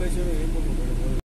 会社の